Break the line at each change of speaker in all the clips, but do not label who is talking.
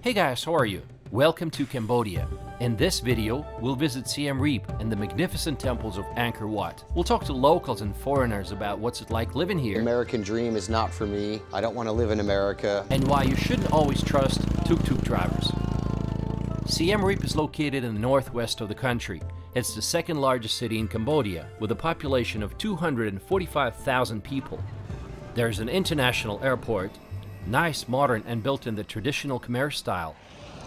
Hey guys, how are you? Welcome to Cambodia. In this video, we'll visit Siem Reap and the magnificent temples of Angkor Wat. We'll talk to locals and foreigners about what's it like living here.
American dream is not for me. I don't want to live in America.
And why you shouldn't always trust tuk-tuk drivers. Siem Reap is located in the northwest of the country. It's the second largest city in Cambodia, with a population of 245,000 people. There's an international airport, nice, modern, and built in the traditional Khmer style.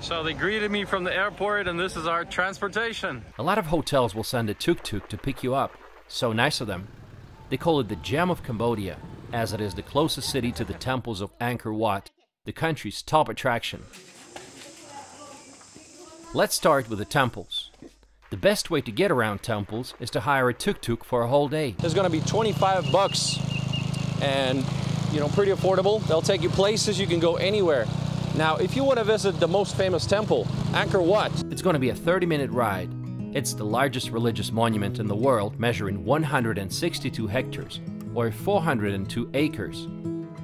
So they greeted me from the airport, and this is our transportation.
A lot of hotels will send a tuk-tuk to pick you up. So nice of them. They call it the gem of Cambodia, as it is the closest city to the temples of Angkor Wat, the country's top attraction. Let's start with the temples. The best way to get around temples is to hire a tuk-tuk for a whole day.
It's gonna be 25 bucks, and you know, pretty affordable. They'll take you places, you can go anywhere. Now, if you want to visit the most famous temple, Angkor Wat,
It's going to be a 30 minute ride. It's the largest religious monument in the world, measuring 162 hectares, or 402 acres.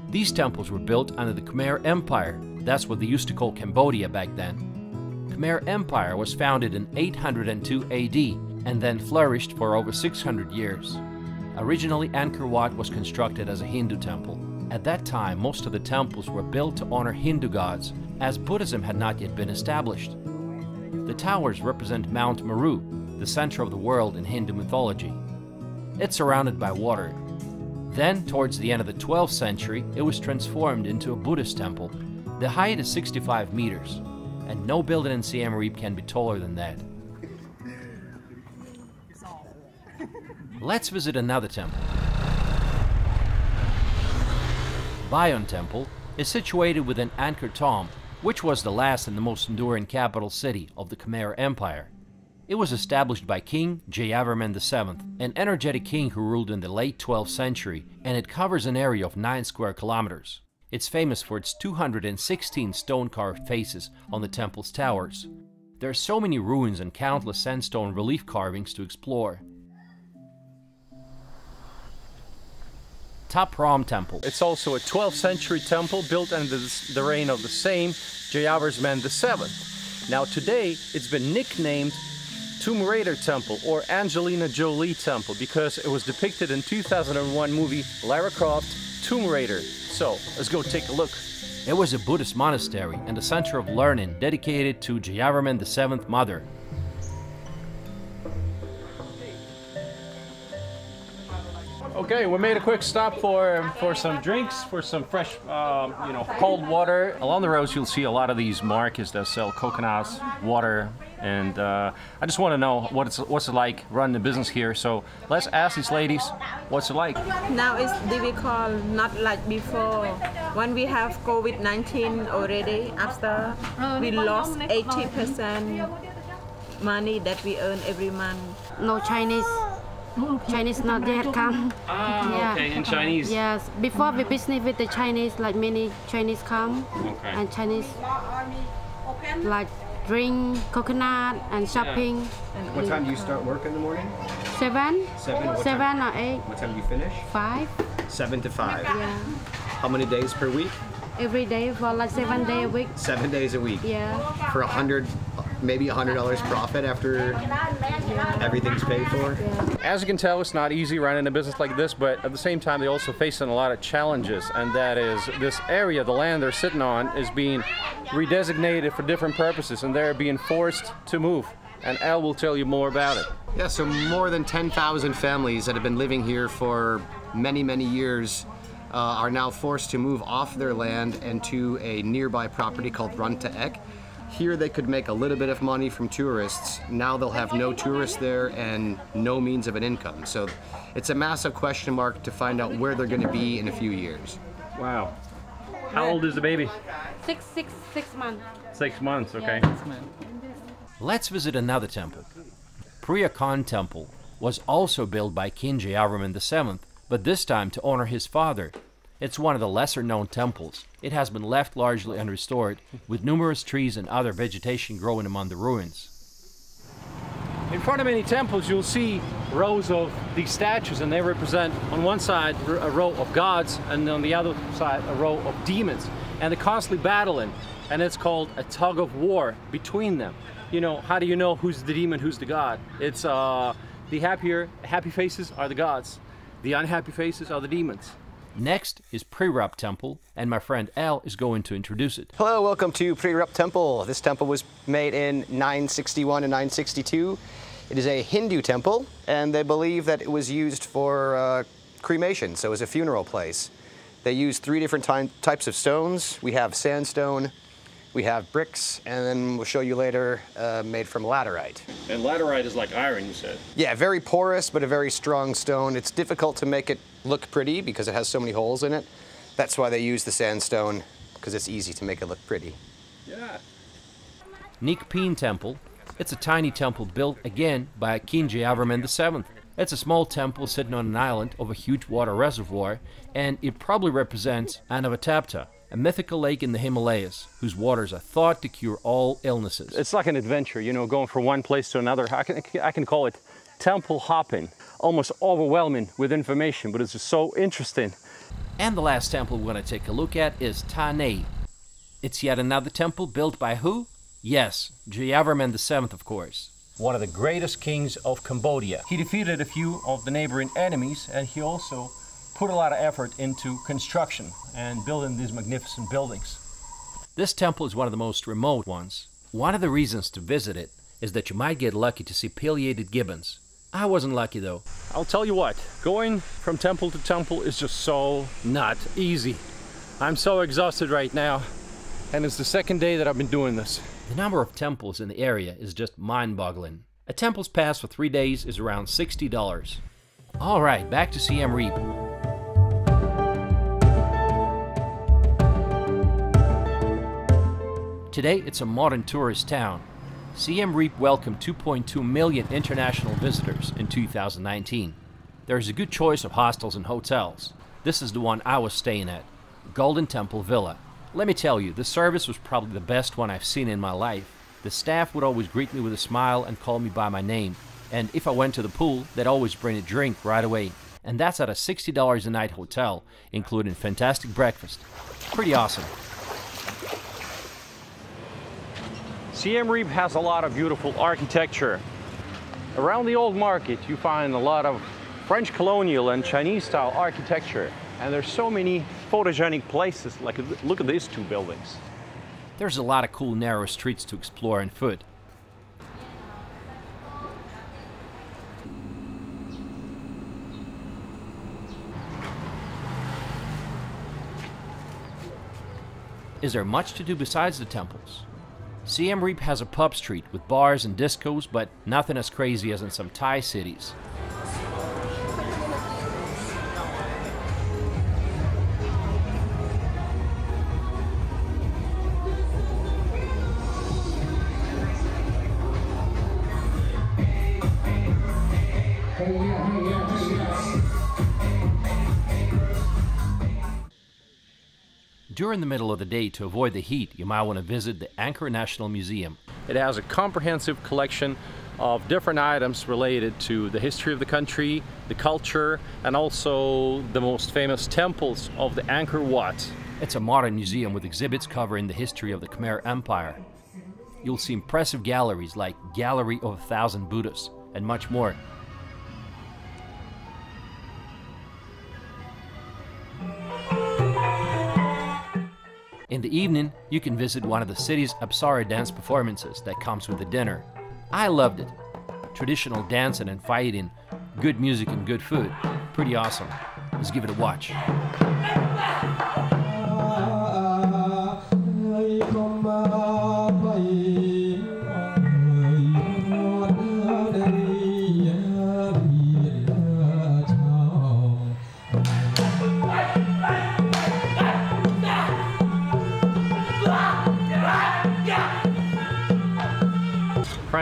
These temples were built under the Khmer Empire. That's what they used to call Cambodia back then. Khmer Empire was founded in 802 AD and then flourished for over 600 years. Originally, Angkor Wat was constructed as a Hindu temple. At that time, most of the temples were built to honor Hindu gods, as Buddhism had not yet been established. The towers represent Mount Meru, the center of the world in Hindu mythology. It's surrounded by water. Then, towards the end of the 12th century, it was transformed into a Buddhist temple. The height is 65 meters, and no building in Siem Reap can be taller than that. Let's visit another temple. Bayon Temple is situated within Angkor Thom, which was the last and the most enduring capital city of the Khmer Empire. It was established by King Jayavarman VII, an energetic king who ruled in the late 12th century, and it covers an area of 9 square kilometers. It's famous for its 216 stone-carved faces on the temple's towers. There are so many ruins and countless sandstone relief carvings to explore. Ta Prohm Temple.
it's also a 12th century temple built under the the reign of the same Jayavarman VII. Now today, it's been nicknamed Tomb Raider Temple or Angelina Jolie Temple because it was depicted in 2001 movie Lara Croft Tomb Raider. So let's go take a look.
It was a Buddhist monastery and a center of learning dedicated to Jayavarman VII Mother.
Okay, we made a quick stop for for some drinks, for some fresh, um, you know, cold water. Along the roads, you'll see a lot of these markets that sell coconuts, water, and uh, I just want to know what it's what's it like running a business here. So let's ask these ladies, what's it like?
Now it's difficult, not like before. When we have COVID-19 already, after we lost 80% money that we earn every month.
No Chinese. Chinese not yet come.
Ah,
Yeah.
okay, in Chinese.
Yes, before we business with the Chinese, like many Chinese come
Okay.
and Chinese like drink coconut and shopping.
What time do you start work in the morning?
Seven,
Seven. What
seven
Time,
or eight,
what time do you finish?
five.
Seven to five.
Yeah,
How many days per week?
every day for like seven day a week.
Seven days a week.
Yeah,
For a hundred, maybe hundred dollars profit after everything's paid for.
As you can tell, it's not easy running a business like this, but at the same time, they also facing a lot of challenges, and that is this area, the land they're sitting on, is being redesignated for different purposes, and they're being forced to move. And Al will tell you more about it.
Yeah. So more than ten thousand families that have been living here for many, many years. Uh, are now forced to move off their land and to a nearby property called Runta Ek. Here they could make a little bit of money from tourists. Now they'll have no tourists there and no means of an income. So it's a massive question mark to find out where they're going to be in a few years.
Wow. How old is the baby?
six, six, six months.
Six months, okay.
Let's visit another temple. Preah Khan Temple was also built by King Jayavarman VII, but this time to honor his father. It's one of the lesser known temples. It has been left largely unrestored, with numerous trees and other vegetation growing among the ruins.
In front of many temples, you'll see rows of these statues, and they represent on one side a row of gods, and on the other side a row of demons. and they're constantly battling, and it's called a tug of war between them. You know, how do you know who's the demon, who's the god? It's uh, the happier, happy faces are the gods, the unhappy faces are the demons.
Next is Prerup Temple, and my friend Al is going to introduce it.
Hello, welcome to Prerup Temple. This temple was made in 961 and 962. It is a Hindu temple, and they believe that it was used for uh, cremation, so it was a funeral place. They used three different ty types of stones. We have sandstone, we have bricks, and then we'll show you later, uh, made from laterite.
And laterite is like iron, you said.
Yeah, very porous, but a very strong stone. It's difficult to make it look pretty because it has so many holes in it. That's why they use the sandstone, because it's easy to make it look pretty.
Yeah.
Neak Pean Temple. It's a tiny temple built again by King Jayavarman VII. It's a small temple sitting on an island of a huge water reservoir, and it probably represents Anavatapta, a mythical lake in the Himalayas whose waters are thought to cure all illnesses.
It's like an adventure, you know, going from one place to another. I can, I can call it temple hopping, almost overwhelming with information, but it's just so interesting.
And the last temple we're going to take a look at is Ta It's yet another temple built by who? Yes, Jayavarman VII, of course. One of the greatest kings of Cambodia.
He defeated a few of the neighboring enemies, and he also put a lot of effort into construction and building these magnificent buildings.
This temple is one of the most remote ones. One of the reasons to visit it is that you might get lucky to see pileated gibbons. I wasn't lucky though.
I'll tell you what, going from temple to temple is just so not easy. I'm so exhausted right now, and it's the second day that I've been doing this.
The number of temples in the area is just mind-boggling. A temple's pass for three days is around $60. Alright, back to Siem Reap. Today, it's a modern tourist town. Siem Reap welcomed 2.2 million international visitors in 2019. There's a good choice of hostels and hotels. This is the one I was staying at, Golden Temple Villa. Let me tell you, the service was probably the best one I've seen in my life. The staff would always greet me with a smile and call me by my name. And if I went to the pool, they'd always bring a drink right away. And that's at a $60 a night hotel, including fantastic breakfast. Pretty awesome.
Siem Reap has a lot of beautiful architecture. Around the old market, you find a lot of French colonial and Chinese style architecture. And there's so many photogenic places, like look at these two buildings.
There's a lot of cool narrow streets to explore on foot. Is there much to do besides the temples? Siem Reap has a pub street with bars and discos, but nothing as crazy as in some Thai cities. During the middle of the day, to avoid the heat, you might want to visit the Angkor National Museum.
It has a comprehensive collection of different items related to the history of the country, the culture, and also the most famous temples of the Angkor Wat.
It's a modern museum with exhibits covering the history of the Khmer Empire. You'll see impressive galleries like Gallery of a Thousand Buddhas and much more. In the evening, you can visit one of the city's Apsara dance performances that comes with the dinner. I loved it. Traditional dancing and fighting, good music and good food. Pretty awesome. Let's give it a watch.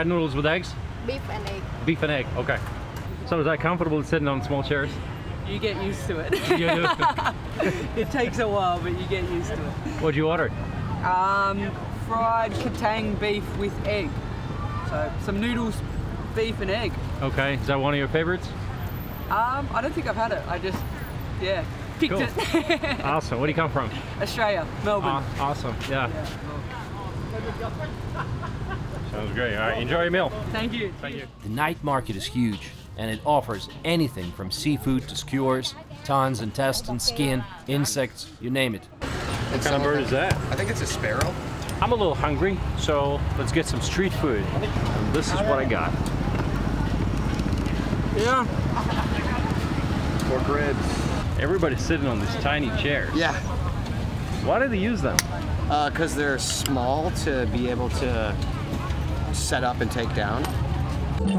Fried noodles with eggs?
Beef and egg.
Beef and egg, okay. So is that comfortable sitting on small chairs?
You get used to it. It takes a while, but you get used to it.
What'd you order?
Um, fried katang beef with egg. So some noodles, beef and egg.
Okay, is that one of your favorites?
Um, I don't think I've had it. I just, yeah, Picked
Cool.
it.
Awesome. Where do you come from?
Australia, Melbourne.
Aw- awesome. Yeah. Sounds great. All right. Enjoy your meal.
Thank you.
Thank you.
The night market is huge, and it offers anything from seafood to skewers, tons, intestines, skin, insects, you name it.
What kind of bird is that?
I think it's a sparrow.
I'm a little hungry, so let's get some street food. And this is what I got. Yeah.
Pork ribs.
Everybody's sitting on these tiny chairs.
Yeah,
Why do they use them?
Uh, because they're small to be able to set up and take down.
If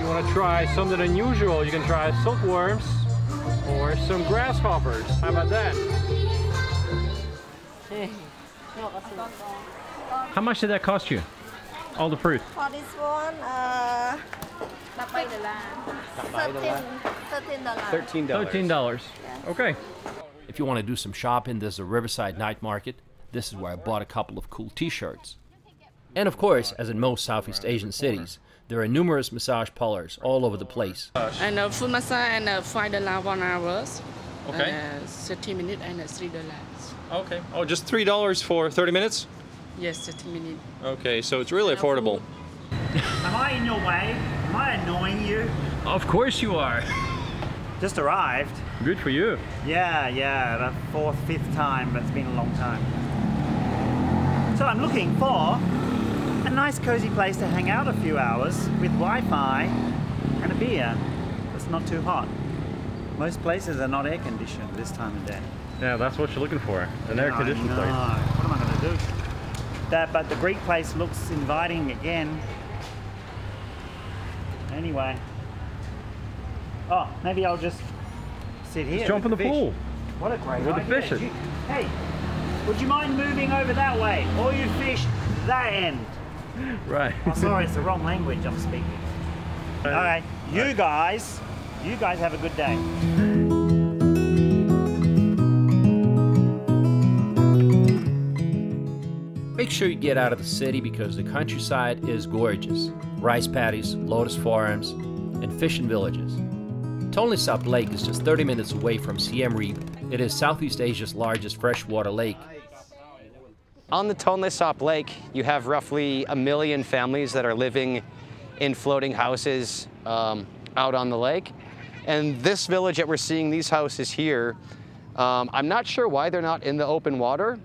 you want to try something unusual, you can try silkworms or some grasshoppers. How about that? How much did that cost you? All the fruit?
For this one, uh, 13 $13.
Thirteen dollars.
Thirteen dollars. Okay.
If you want to do some shopping, there's a Riverside Night Market. This is where I bought a couple of cool t-shirts. And of course, as in most Southeast Asian cities, there are numerous massage parlors all over the place.
And uh, full massage and uh, five dollar one hours.
Okay.
Uh, thirty minutes and uh, three dollars.
Okay. Oh, just three dollars for thirty minutes?
Yes, thirty minutes.
Okay, so it's really affordable.
Am I in your way? Am I annoying you?
Of course you are.
Just arrived.
Good for you.
Yeah, yeah, the fourth, fifth time, but it's been a long time. So I'm looking for a nice cozy place to hang out a few hours with Wi-Fi and a beer that's not too hot. Most places are not air conditioned this time of day.
Yeah, that's what you're looking for. An air conditioned place.
What am I going to do? That, but the Greek place looks inviting again. Anyway. Oh, maybe I'll just sit here.
Jump in
with
the pool.
What a great
With the
idea.
fishes.
You- Hey, would you mind moving over that way? Or you fish that end?
Right.
I'm oh, sorry, it's the wrong language I'm speaking. Uh, All right, you uh, guys, you guys have a good day.
Make sure you get out of the city because the countryside is gorgeous. Rice paddies, lotus farms, and fishing villages. Tonle Sap Lake is just 30 minutes away from Siem Reap. It is Southeast Asia's largest freshwater lake.
On the Tonle Sap Lake, you have roughly a million families that are living in floating houses um, out on the lake. And this village that we're seeing, these houses here, um, I'm not sure why they're not in the open water,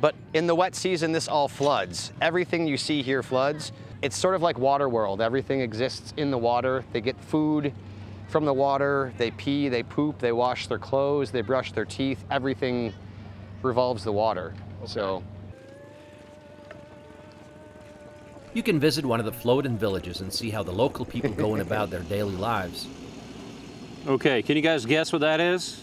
but in the wet season, this all floods. Everything you see here floods. It's sort of like water world. Everything exists in the water. They get food from the water. They pee, they poop, they wash their clothes, they brush their teeth. Everything revolves the water. So
You can visit one of the floating villages and see how the local people go about their daily lives.
Okay, can you guys guess what that is?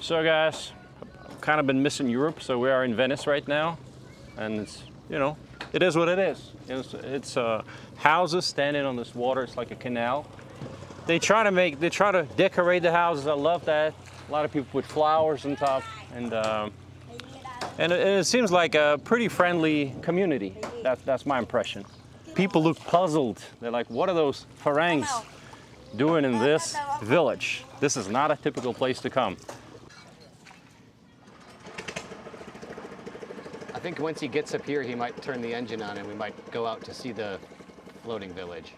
So guys, I've kind of been missing Europe, so we are in Venice right now, and it's, you know, it is what it is. It's, it's uh, houses standing on this water, it's like a canal. They try to make, they try to decorate the houses, I love that. A lot of people put flowers on top, and um, and it, and it seems like a pretty friendly community. That, that's my impression. People look puzzled. They're like, what are those Farangs doing in this village? This is not a typical place to come.
Think once he gets up here, he might turn the engine on and we might go out to see the floating village.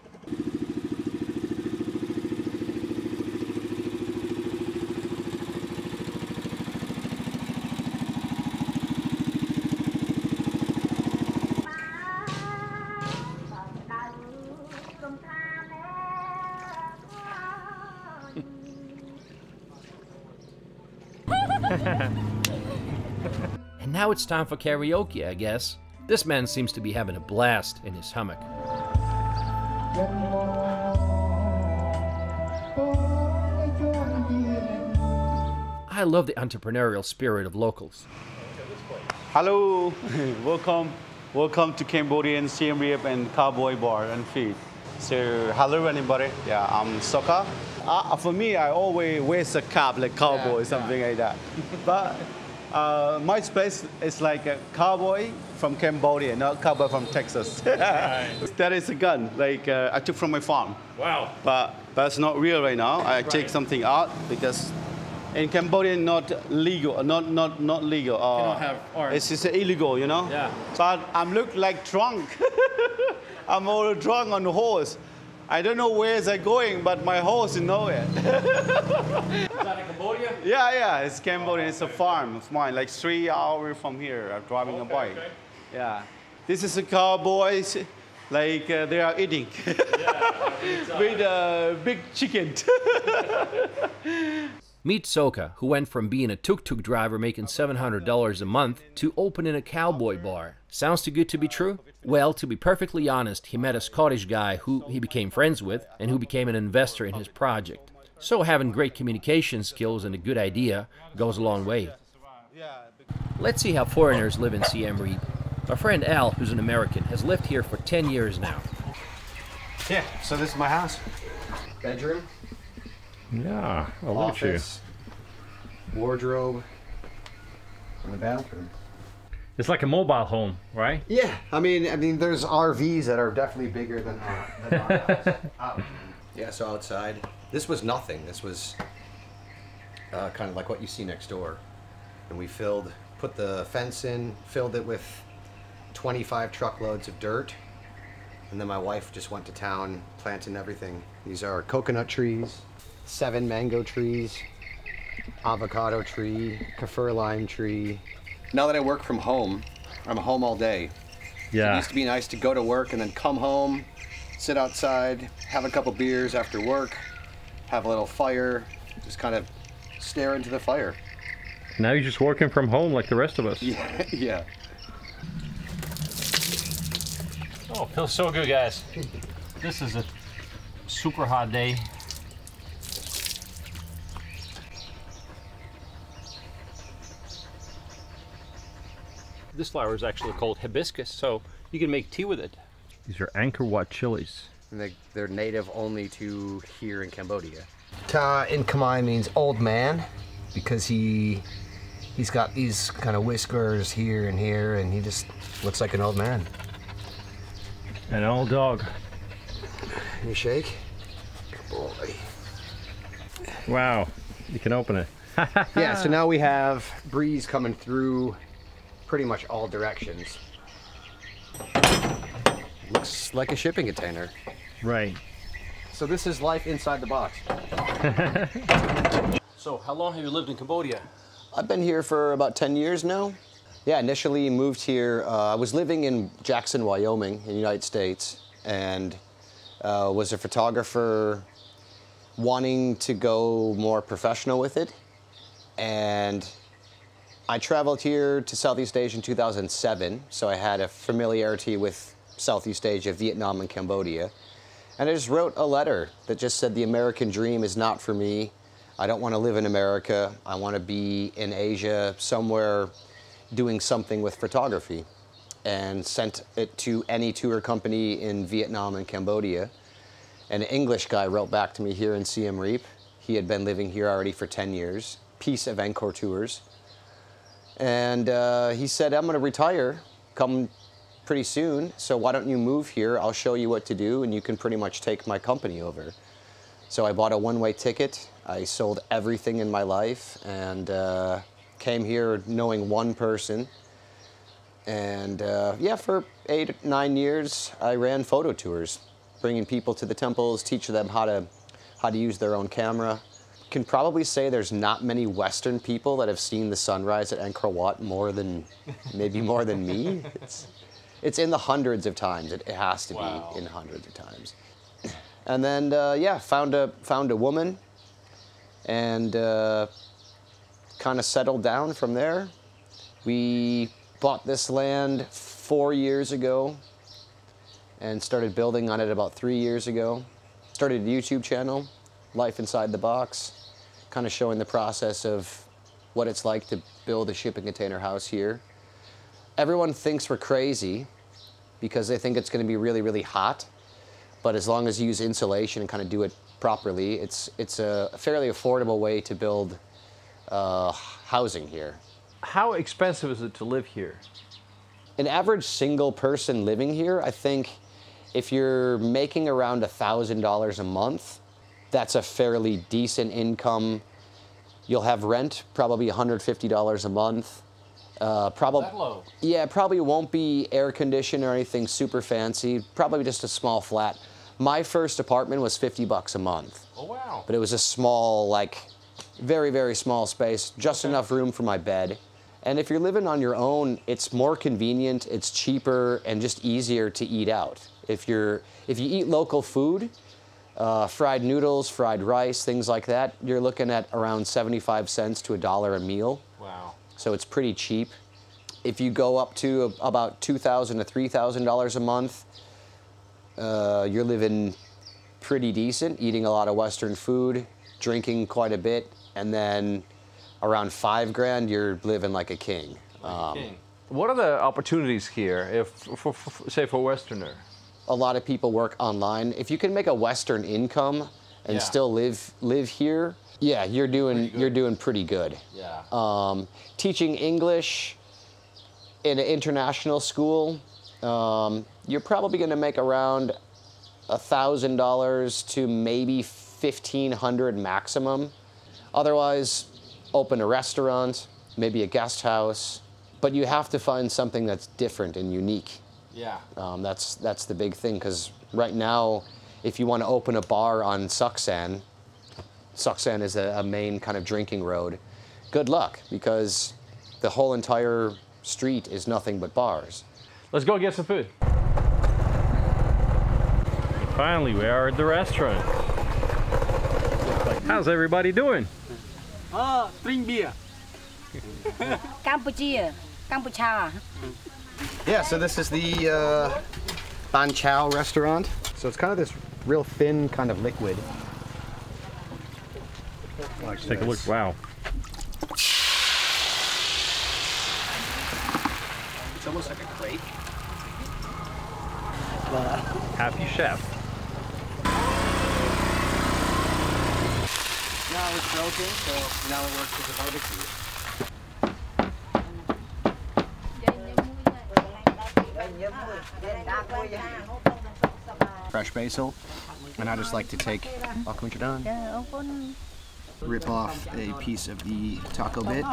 And now it's time for karaoke, I guess. This man seems to be having a blast in his hammock. I love the entrepreneurial spirit of locals.
Hello, welcome, welcome to Cambodian Siem Reap and Cowboy Bar and Feed. So hello everybody, yeah, I'm Soka uh, for me, I always wear a cap like cowboy, something like that. But uh, my place is like a cowboy from Cambodia, not cowboy from Texas. that is a gun, like uh, I took from my farm.
Wow.
But but it's not real right now. I take something out because in Cambodia not legal, not not not legal. Uh,
don't have arms.
It's just illegal, you know.
Yeah.
So I, I'm look like drunk. I'm all drunk on the horse. I don't know where is I going, but my horse know it.
Is that in Cambodia?
yeah, yeah, it's Cambodia. It's a farm of mine, like three hours from here. I'm driving a bike.
okay.
Yeah. This is the cowboys, like uh, they are eating with a big chicken.
Meet Soka, who went from being a tuk-tuk driver making $700 a month to opening a cowboy bar. Sounds too good to be true? Well, to be perfectly honest, he met a Scottish guy who he became friends with and who became an investor in his project. So having great communication skills and a good idea goes a long way. Let's see how foreigners live in Siem Reap. Our friend Al, who's an American, has lived here for 10 years now.
Yeah, so this is my house. Bedroom,
Yeah. Oh, look at you.
office, wardrobe, and the bathroom.
It's like a mobile home, right?
Yeah, I mean, I mean, there's RVs that are definitely bigger than our, than our house. Oh. Yeah, so outside, this was nothing. This was uh, kind of like what you see next door, and we filled, put the fence in, filled it with 25 truckloads of dirt, and then my wife just went to town planting everything. These are coconut trees, seven mango trees, avocado tree, kaffir lime tree. Now that I work from home, I'm home all day.
Yeah.
It used to be nice to go to work and then come home, sit outside, have a couple beers after work, have a little fire, just kind of stare into the fire.
Now you're just working from home like the rest of us.
Yeah, yeah.
Oh, feels so good, guys. This is a super hot day. This flower is actually called hibiscus, so you can make tea with it. These are Angkor Wat chilies.
And they, they're native only to here in Cambodia. Ta in Khmer means old man because he he's got these kind of whiskers here and here, and he just looks like an old man.
An old dog.
Can you shake? Good boy.
Wow, you can open it.
yeah, so now we have breeze coming through pretty much all directions. Looks like a shipping container.
Right.
So this is life inside the box.
So, how long have you lived in Cambodia?
I've been here for about 10 years now. Yeah, initially moved here. Uh, I was living in Jackson, Wyoming, in the United States, and uh, was a photographer wanting to go more professional with it. And I traveled here to Southeast Asia in 2007, so I had a familiarity with Southeast Asia, Vietnam, and Cambodia. And I just wrote a letter that just said the American dream is not for me. I don't want to live in America. I want to be in Asia somewhere doing something with photography. And sent it to any tour company in Vietnam and Cambodia. An English guy wrote back to me here in Siem Reap. He had been living here already for 10 years. Peace of Angkor Tours. And uh, he said, I'm going to retire come pretty soon, so why don't you move here? I'll show you what to do, and you can pretty much take my company over. So I bought a one way ticket. I sold everything in my life and uh, came here knowing one person. And uh, yeah, for eight, nine years, I ran photo tours, bringing people to the temples, teaching them how to, how to use their own camera. Can probably say there's not many Western people that have seen the sunrise at Angkor Wat more than, maybe more than me. It's, it's in the hundreds of times. It, it has to be in hundreds of times. And then, uh, yeah, found a found a woman, and uh, kind of settled down from there. We bought this land four years ago, and started building on it about three years ago. Started a YouTube channel, Life Inside the Box, kind of showing the process of what it's like to build a shipping container house here. Everyone thinks we're crazy because they think it's going to be really, really hot. But as long as you use insulation and kind of do it properly, it's it's a fairly affordable way to build uh, housing here.
How expensive is it to live here?
An average single person living here, I think, if you're making around thousand dollars a month, that's a fairly decent income. You'll have rent, probably $150 a month. Uh, probably, yeah, probably won't be air conditioned or anything super fancy. Probably just a small flat. My first apartment was 50 bucks a month.
Oh, wow.
But it was a small, like, very, very small space, just enough room for my bed. And if you're living on your own, it's more convenient, it's cheaper, and just easier to eat out. If you're, if you eat local food, uh, fried noodles, fried rice, things like that, you're looking at around 75 cents to a dollar a meal.
Wow.
So it's pretty cheap. If you go up to about $2,000 to $3,000 a month, uh, you're living pretty decent, eating a lot of Western food, drinking quite a bit, and then around five grand, you're living like a king. Um,
What are the opportunities here, if for, for, say for a Westerner?
A lot of people work online. If you can make a Western income and
Yeah.
still live live here, yeah, you're doing you're doing pretty good.
Yeah.
Um, teaching English in an international school, um, you're probably going to make around a thousand dollars to maybe fifteen hundred maximum. Otherwise, open a restaurant, maybe a guest house, but you have to find something that's different and unique.
Yeah.
Um, that's that's the big thing because right now, if you want to open a bar on Sok San, Suksan is a, a main kind of drinking road. Good luck because the whole entire street is nothing but bars.
Let's go get some food. Finally, we are at the restaurant. How's everybody doing?
Ah, drink beer.
Campuchia, Campuchia.
Yeah, so this is the uh, Ban Chow restaurant. So it's kind of this real thin kind of liquid.
Let's take a look. Wow.
It's almost like a crepe.
Happy chef.
Now it's broken, so now it works as a barbecue. Basil, and I just like to take, rip off a piece of the taco bit,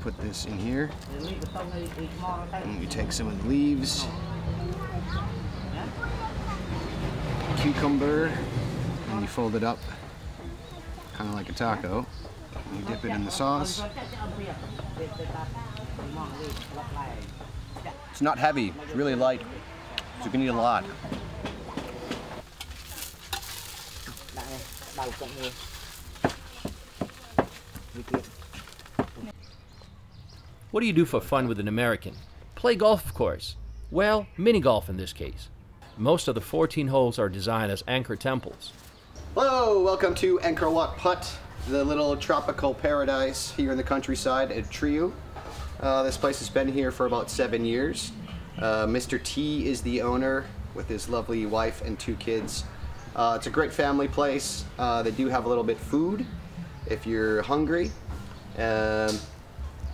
put this in here, and we take some of the leaves, cucumber, and you fold it up, kind of like a taco. You dip it in the sauce. It's not heavy, it's really light, so you can eat a lot.
What do you do for fun with an American? Play golf, of course. Well, mini golf in this case. Most of the 14 holes are designed as Angkor temples.
Hello, welcome to Angkor Wat Putt, the little tropical paradise here in the countryside at Triu. Uh, this place has been here for about seven years. Uh, Mr. T is the owner with his lovely wife and two kids. Uh, it's a great family place. Uh, they do have a little bit food if you're hungry. Um,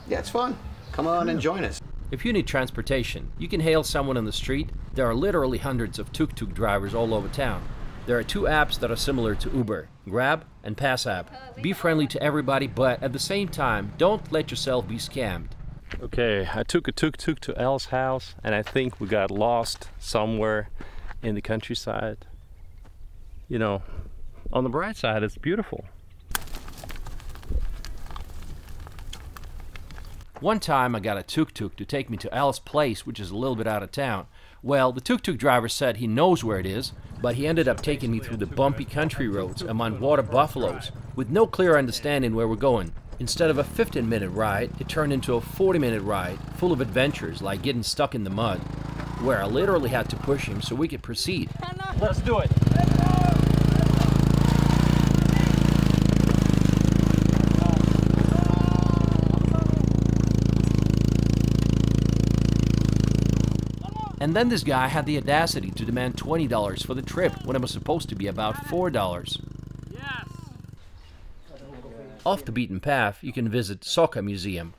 yeah, it's fun. Come on and join us.
If you need transportation, you can hail someone on the street. There are literally hundreds of tuk-tuk drivers all over town. There are two apps that are similar to Uber, Grab and PassApp. Be friendly to everybody, but at the same time, don't let yourself be scammed.
Okay, I took a tuk-tuk to Al's house and I think we got lost somewhere in the countryside. You know, on the bright side, it's beautiful.
One time I got a tuk-tuk to take me to Al's place, which is a little bit out of town. Well, the tuk-tuk driver said he knows where it is, but he ended up taking me through the bumpy country roads among water buffaloes with no clear understanding where we're going. Instead of a 15 minute ride, it turned into a 40 minute ride full of adventures like getting stuck in the mud, where I literally had to push him so we could proceed.
Let's do it.
And then this guy had the audacity to demand $20 for the trip when it was supposed to be about $4. Yes. Off the beaten path, you can visit Soka Museum.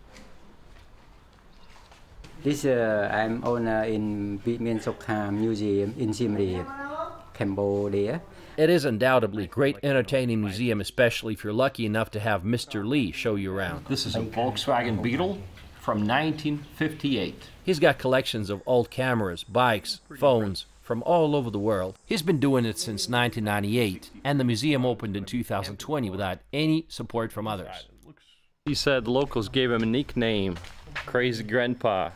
This uh, I'm owner in Vietnam Sokha Museum in Siem Reap, Cambodia.
It is undoubtedly a great entertaining museum, especially if you're lucky enough to have Mr. Lee show you around. This is a Volkswagen Beetle from 1958. He's got collections of old cameras, bikes, phones from all over the world. He's been doing it since 1998, and the museum opened in 2020 without any support from others.
He said locals gave him a nickname, Crazy Grandpa.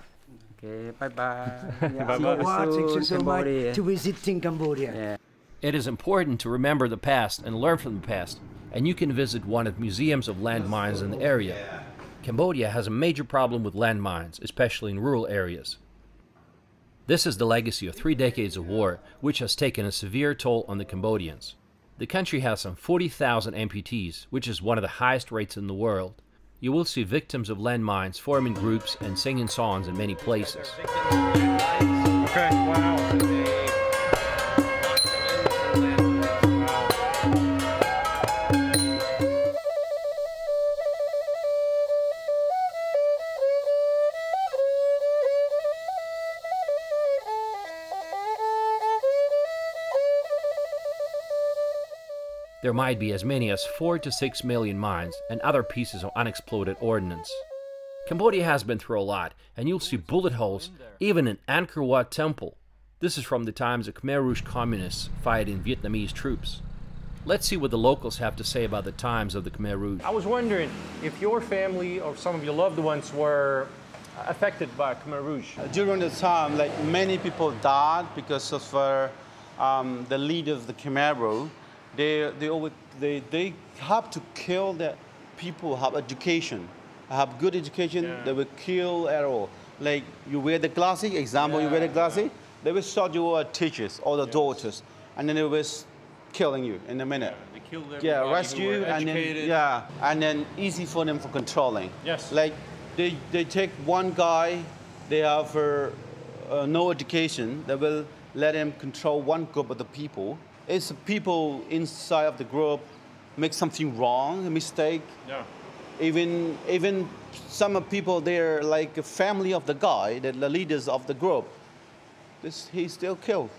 Okay, bye bye.
Bye bye.
Watching you so much to visiting Cambodia.
Yeah.
It is important to remember the past and learn from the past, and you can visit one of museums of landmines in the area. Cambodia has a major problem with landmines, especially in rural areas. This is the legacy of three decades of war, which has taken a severe toll on the Cambodians. The country has some 40,000 amputees, which is one of the highest rates in the world. You will see victims of landmines forming groups and singing songs in many places.
Okay, wow.
There might be as many as 4 to 6 million mines and other pieces of unexploded ordnance. Cambodia has been through a lot, and you'll see bullet holes even in Angkor Wat Temple. This is from the times the Khmer Rouge communists fighting Vietnamese troops. Let's see what the locals have to say about the times of the Khmer Rouge.
I was wondering if your family or some of your loved ones were affected by Khmer Rouge.
During the time, like many people died because of uh, um, the leader of the Khmer Rouge. They, they, always, they, they have to kill the people who have education, have good education,
Yeah.
they will kill at all. Like you wear the glasses, example, you wear the glasses, they will start your teachers or the daughters, and then they will killing you in a minute.
They killed
Yeah, arrest you and then yeah, and then easy for them for controlling.
Yes.
Like they, they take one guy, they have uh, uh, no education, they will let him control one group of the people. It's people inside of the group make something wrong, a mistake.
Yeah.
Even even some people they're like a family of the guy, the, the leaders of the group. This he still killed.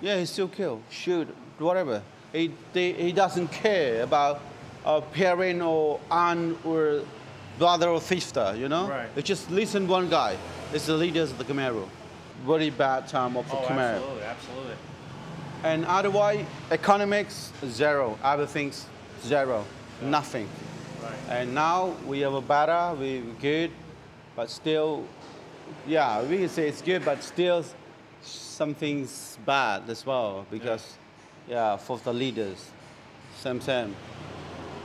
Yeah, he still kill, shoot, whatever. He, they, he doesn't care about a parent or aunt or brother or sister, you know?
Right.
They just listen one guy. It's the leaders of the. Rouge. Very bad time of the
Oh,
Khmer.
absolutely, absolutely.
And otherwise, economics, zero. Other things, zero. Nothing.
Right.
And now we have a better, we're good, but still, yeah, we can say it's good, but still something's bad as well because, yeah, for the leaders, same same.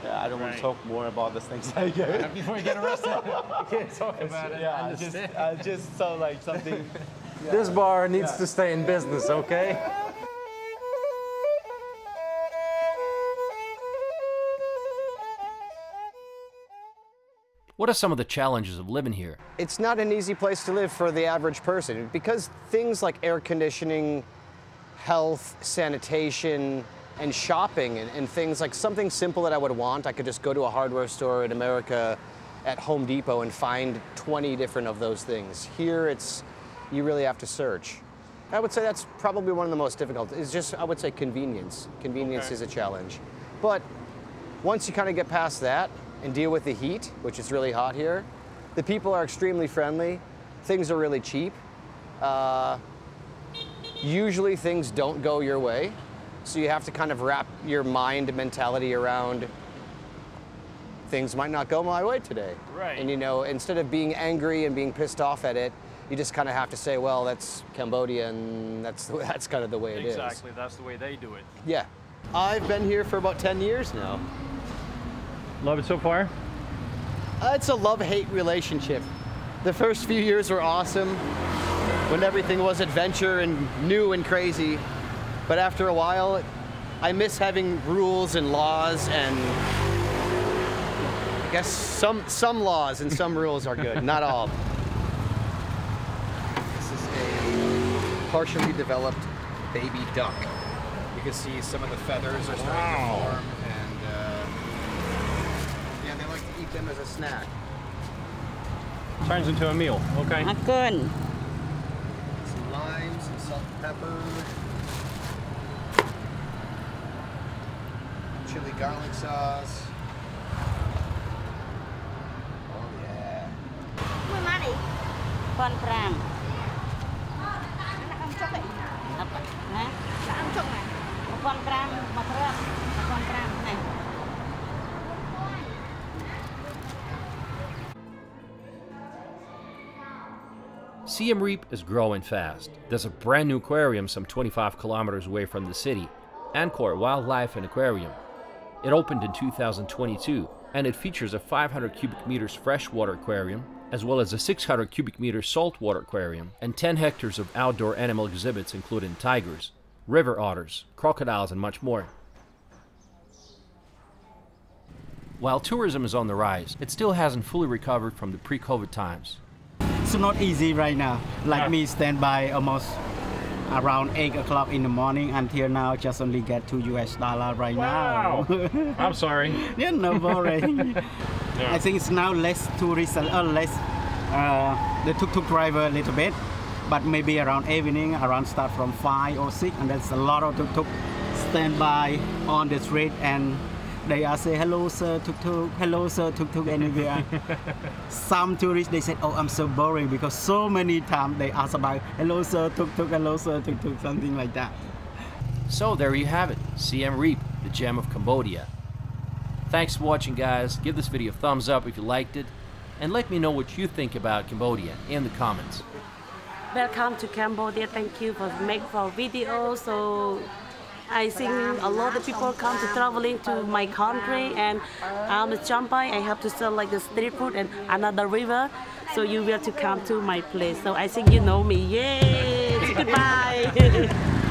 Yeah, I don't want to talk more about these things.
Before you get arrested, you can't talk about it.
Yeah, I just, I just saw like something.
This bar needs to stay in business, okay?
What are some of the challenges of living here?
It's not an easy place to live for the average person because things like air conditioning, health, sanitation, and shopping, and, and things like something simple that I would want, I could just go to a hardware store in America at Home Depot and find 20 different of those things. Here, it's you really have to search. I would say that's probably one of the most difficult. It's just, I would say, convenience. Convenience
Okay.
is a challenge. But once you kind of get past that and deal with the heat, which is really hot here, the people are extremely friendly. Things are really cheap. Uh, usually things don't go your way. So you have to kind of wrap your mind mentality around things might not go my way today.
Right.
And you know, instead of being angry and being pissed off at it, you just kind of have to say, well, that's Cambodia and that's, that's kind of the way it is.
Exactly, that's the way they do it.
Yeah. I've been here for about 10 years now.
Love it so far?
Uh, it's a love-hate relationship. The first few years were awesome when everything was adventure and new and crazy. But after a while, I miss having rules and laws and I guess some some laws and some rules are good, not all. This is a partially developed baby duck. You can see some of the feathers are starting
Wow.
to form, and uh, yeah, they like to eat them as a snack.
Turns into a meal. Okay.
Not Good.
Some lime, some salt and pepper, chili garlic sauce. Oh yeah.
Con pram.
Siem Reap is growing fast. There's a brand new aquarium some 25 kilometers away from the city, Angkor Wildlife and Aquarium. It opened in 2022 and it features a 500 cubic meters freshwater aquarium, as well as a 600 cubic meter saltwater aquarium, and 10 hectares of outdoor animal exhibits, including tigers, river otters, crocodiles, and much more. While tourism is on the rise, it still hasn't fully recovered from the pre COVID times.
It's not easy right now. Like me, stand by almost around 8 o'clock in the morning until now, just only get 2 US dollar right
Wow.
now.
I'm sorry.
yeah, no worry. I think it's now less tourists, uh, less uh, the tuk-tuk driver a little bit, but maybe around evening, around start from 5 or 6, and there's a lot of tuk-tuk stand by on the street and they are say hello sir tuk-tuk, hello sir tuk-tuk anywhere. Some tourists they said, oh I'm so boring because so many times they ask about hello sir tuk-tuk, hello sir tuk-tuk, something like that.
So there you have it, Siem Reap, the gem of Cambodia. Thanks for watching guys, give this video a thumbs up if you liked it, and let me know what you think about Cambodia in the comments.
Welcome to Cambodia. Thank you for make for video. So I think a lot of people come to traveling to my country and I'm a Champai. I have to sell like the street food and another river. So you will to come to my place. So I think you know me. Yay! Goodbye.